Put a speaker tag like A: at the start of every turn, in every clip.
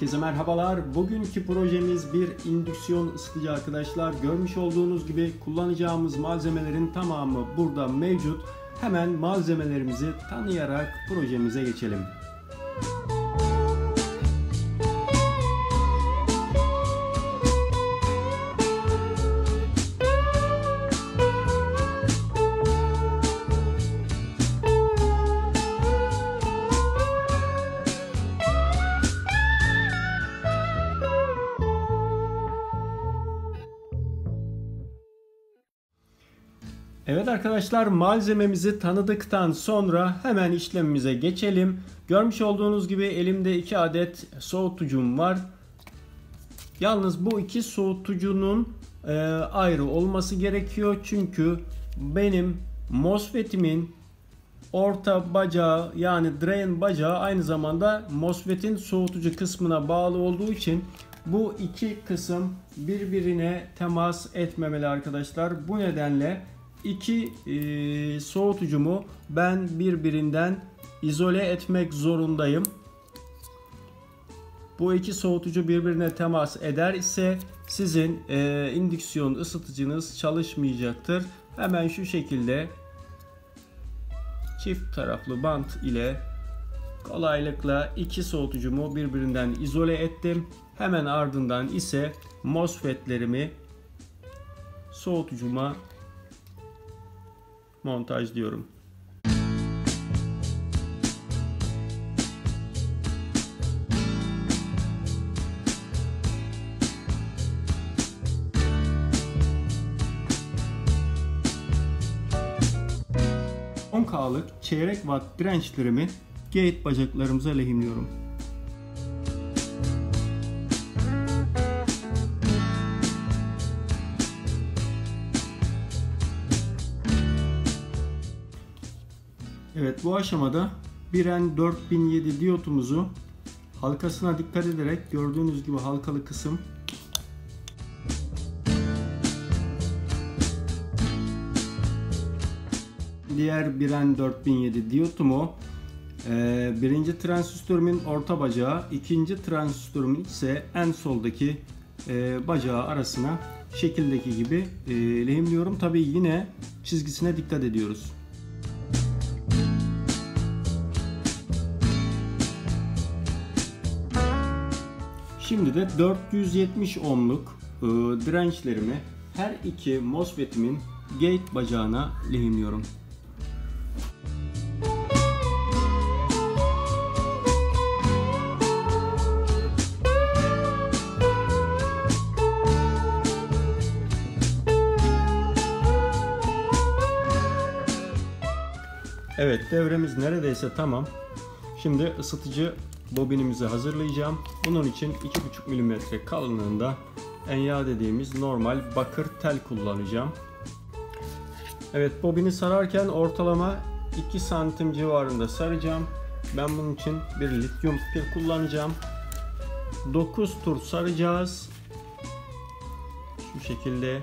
A: Herkese merhabalar. Bugünkü projemiz bir indüksiyon ısıtıcı arkadaşlar. Görmüş olduğunuz gibi kullanacağımız malzemelerin tamamı burada mevcut. Hemen malzemelerimizi tanıyarak projemize geçelim. Evet arkadaşlar malzememizi tanıdıktan sonra hemen işlemimize geçelim. Görmüş olduğunuz gibi elimde iki adet soğutucum var. Yalnız bu iki soğutucunun e, ayrı olması gerekiyor. Çünkü benim MOSFET'imin orta bacağı yani drain bacağı aynı zamanda MOSFET'in soğutucu kısmına bağlı olduğu için bu iki kısım birbirine temas etmemeli arkadaşlar. Bu nedenle iki e, soğutucumu ben birbirinden izole etmek zorundayım. Bu iki soğutucu birbirine temas eder ise sizin e, indüksiyon ısıtıcınız çalışmayacaktır. Hemen şu şekilde çift taraflı bant ile kolaylıkla iki soğutucumu birbirinden izole ettim. Hemen ardından ise MOSFET'lerimi soğutucuma montaj diyorum. K'lık çeyrek watt dirençlerimi gate bacaklarımıza lehimliyorum. Evet bu aşamada Biren 4007 diyotumuzu halkasına dikkat ederek gördüğünüz gibi halkalı kısım diğer Biren 4007 diyotumu e, birinci transistörümün orta bacağı, ikinci transistörümün ise en soldaki e, bacağı arasına şekildeki gibi e, lehimliyorum. Tabi yine çizgisine dikkat ediyoruz. Şimdi de 470 ohmluk e, dirençlerimi her iki MOSFET'imin gate bacağına lehimliyorum. Evet devremiz neredeyse tamam. Şimdi ısıtıcı bobinimizi hazırlayacağım. Bunun için 2,5 mm kalınlığında enya dediğimiz normal bakır tel kullanacağım. Evet bobini sararken ortalama 2 santim civarında saracağım. Ben bunun için bir lityum pil kullanacağım. 9 tur saracağız. Şu şekilde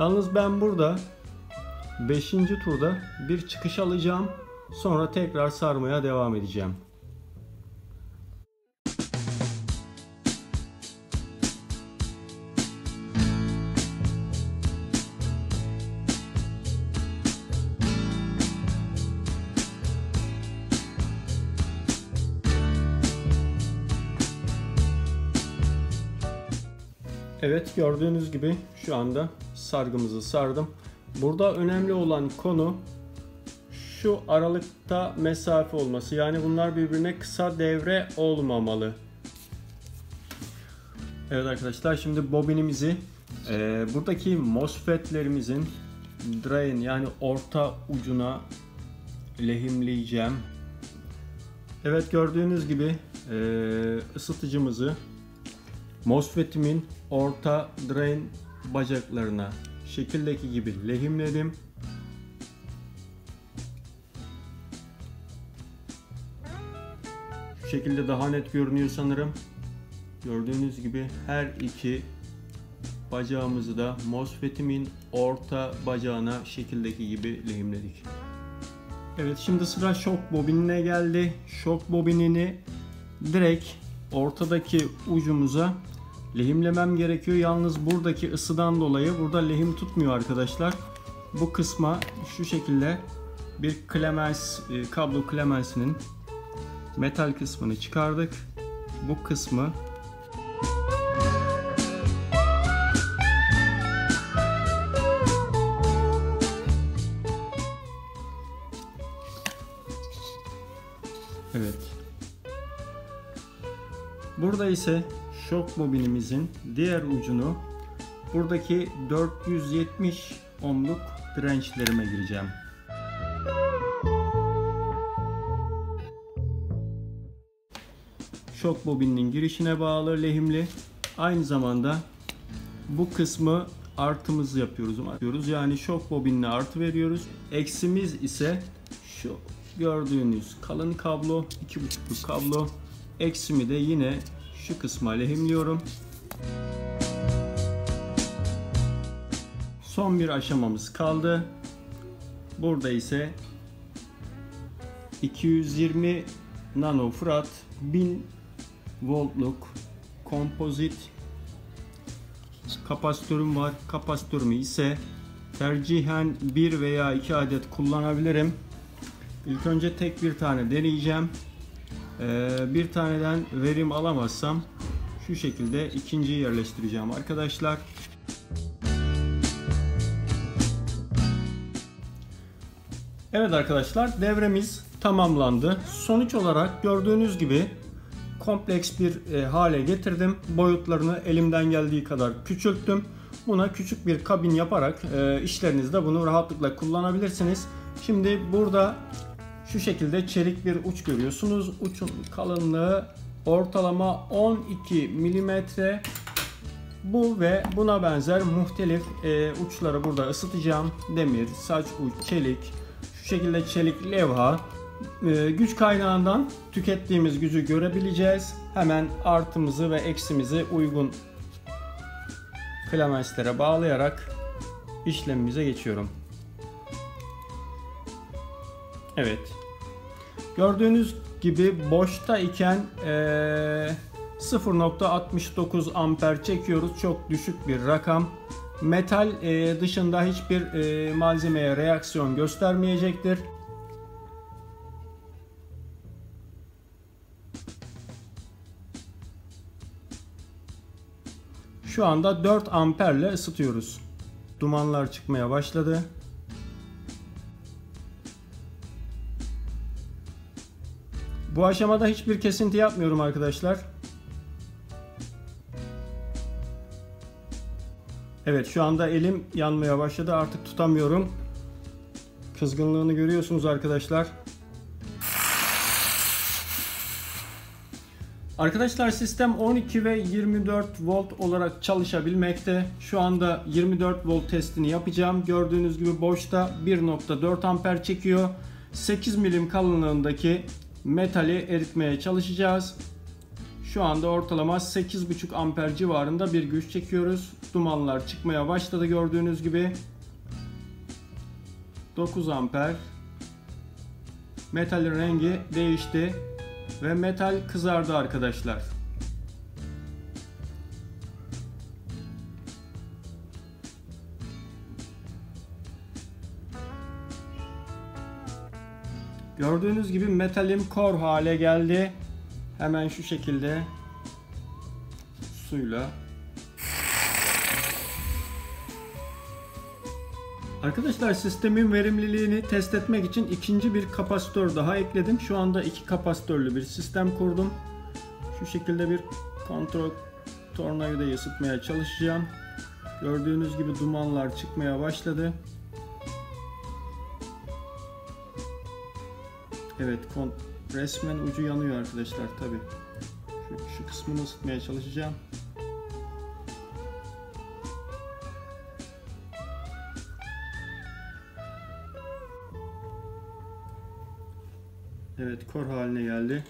A: Yalnız ben burada 5. turda bir çıkış alacağım. Sonra tekrar sarmaya devam edeceğim. Evet gördüğünüz gibi şu anda sargımızı sardım. Burada önemli olan konu şu aralıkta mesafe olması. Yani bunlar birbirine kısa devre olmamalı. Evet arkadaşlar şimdi bobinimizi e, buradaki MOSFET'lerimizin drain yani orta ucuna lehimleyeceğim. Evet gördüğünüz gibi e, ısıtıcımızı MOSFET'imin orta drain bacaklarına şekildeki gibi lehimledim. Şu şekilde daha net görünüyor sanırım. Gördüğünüz gibi her iki bacağımızı da MOSFET'imin orta bacağına şekildeki gibi lehimledik. Evet şimdi sıra şok bobinine geldi. Şok bobinini direkt ortadaki ucumuza lehimlemem gerekiyor. Yalnız buradaki ısıdan dolayı burada lehim tutmuyor arkadaşlar. Bu kısma şu şekilde bir Clemens e, kablo Clemens'inin metal kısmını çıkardık. Bu kısmı Evet. Burada ise şok bobinimizin diğer ucunu buradaki 470 ohmluk dirençlerime gireceğim. Şok bobininin girişine bağlı lehimli. Aynı zamanda bu kısmı artımız yapıyoruz. yapıyoruz. Yani şok bobinine artı veriyoruz. Eksimiz ise şu gördüğünüz kalın kablo 2.5'luk kablo. Eksimi de yine şu kısma lehimliyorum. Son bir aşamamız kaldı. Burada ise 220 nanofrat 1000 voltluk kompozit kapasitörüm var. Kapasitörümü ise tercihen 1 veya 2 adet kullanabilirim. İlk önce tek bir tane deneyeceğim. Ee, bir taneden verim alamazsam şu şekilde ikinciyi yerleştireceğim arkadaşlar. Evet arkadaşlar devremiz tamamlandı. Sonuç olarak gördüğünüz gibi kompleks bir e, hale getirdim. Boyutlarını elimden geldiği kadar küçülttüm. Buna küçük bir kabin yaparak e, işlerinizde bunu rahatlıkla kullanabilirsiniz. Şimdi burada şu şekilde çelik bir uç görüyorsunuz. Uçun kalınlığı ortalama 12 milimetre. Bu ve buna benzer muhtelif e, uçları burada ısıtacağım. Demir, saç uç, çelik, şu şekilde çelik levha. E, güç kaynağından tükettiğimiz gücü görebileceğiz. Hemen artımızı ve eksimizi uygun klemenslere bağlayarak işlemimize geçiyorum. Evet. Gördüğünüz gibi boşta iken e, 0.69 amper çekiyoruz. Çok düşük bir rakam. Metal e, dışında hiçbir e, malzemeye reaksiyon göstermeyecektir. Şu anda 4 amperle ısıtıyoruz. Dumanlar çıkmaya başladı. Bu aşamada hiçbir kesinti yapmıyorum arkadaşlar. Evet şu anda elim yanmaya başladı artık tutamıyorum. Kızgınlığını görüyorsunuz arkadaşlar. Arkadaşlar sistem 12 ve 24 volt olarak çalışabilmekte. Şu anda 24 volt testini yapacağım. Gördüğünüz gibi boşta 1.4 amper çekiyor. 8 milim kalınlığındaki metali eritmeye çalışacağız. Şu anda ortalama 8,5 amper civarında bir güç çekiyoruz. Dumanlar çıkmaya başladı gördüğünüz gibi. 9 amper. Metalin rengi değişti ve metal kızardı arkadaşlar. Gördüğünüz gibi metalim kor hale geldi. Hemen şu şekilde suyla Arkadaşlar sistemin verimliliğini test etmek için ikinci bir kapasitör daha ekledim. Şu anda iki kapasitörlü bir sistem kurdum. Şu şekilde bir kontrol tornavidayı ısıtmaya çalışacağım. Gördüğünüz gibi dumanlar çıkmaya başladı. Evet resmen ucu yanıyor arkadaşlar tabi. Şu, şu kısmını ısıtmaya çalışacağım. Evet kor haline geldi.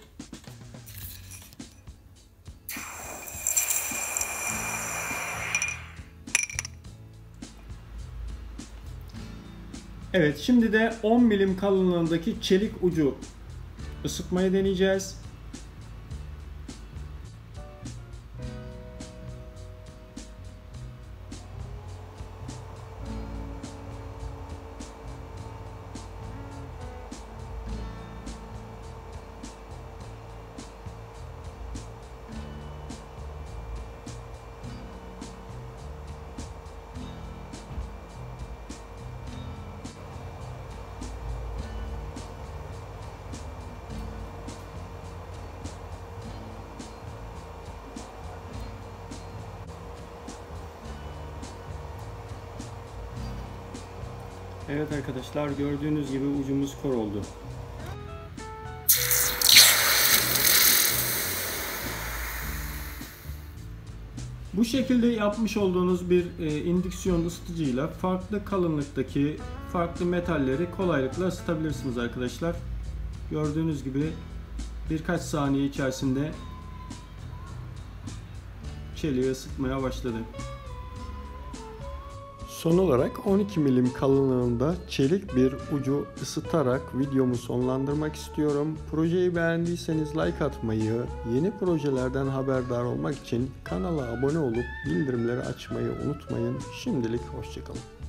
A: Evet şimdi de 10 milim kalınlığındaki çelik ucu ısıtmayı deneyeceğiz. Evet arkadaşlar gördüğünüz gibi ucumuz kor oldu. Bu şekilde yapmış olduğunuz bir e, indüksiyon ısıtıcıyla farklı kalınlıktaki farklı metalleri kolaylıkla ısıtabilirsiniz arkadaşlar. Gördüğünüz gibi birkaç saniye içerisinde çeliği ısıtmaya başladı. Son olarak 12 milim kalınlığında çelik bir ucu ısıtarak videomu sonlandırmak istiyorum. Projeyi beğendiyseniz like atmayı, yeni projelerden haberdar olmak için kanala abone olup bildirimleri açmayı unutmayın. Şimdilik hoşçakalın.